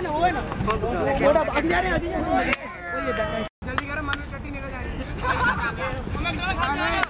है ना वो है ना। थोड़ा जा रहे हैं जल्दी करो मानो चट्टी निकल जाएगी।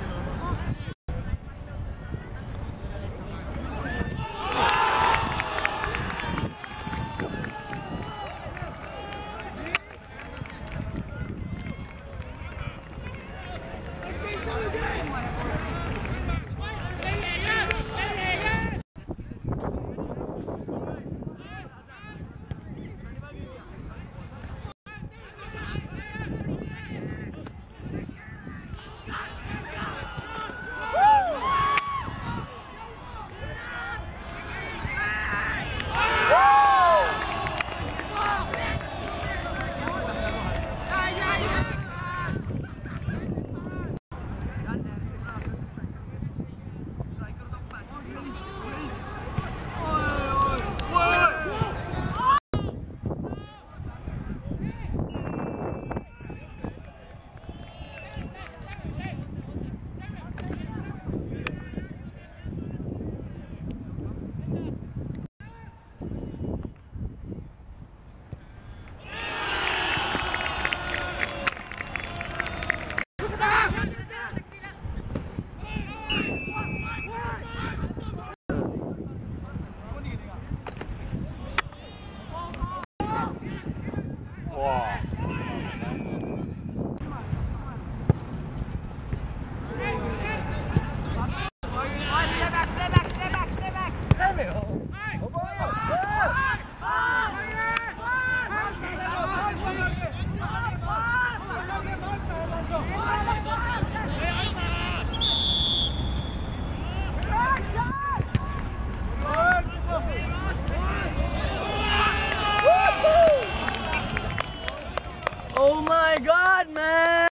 Oh my god, man!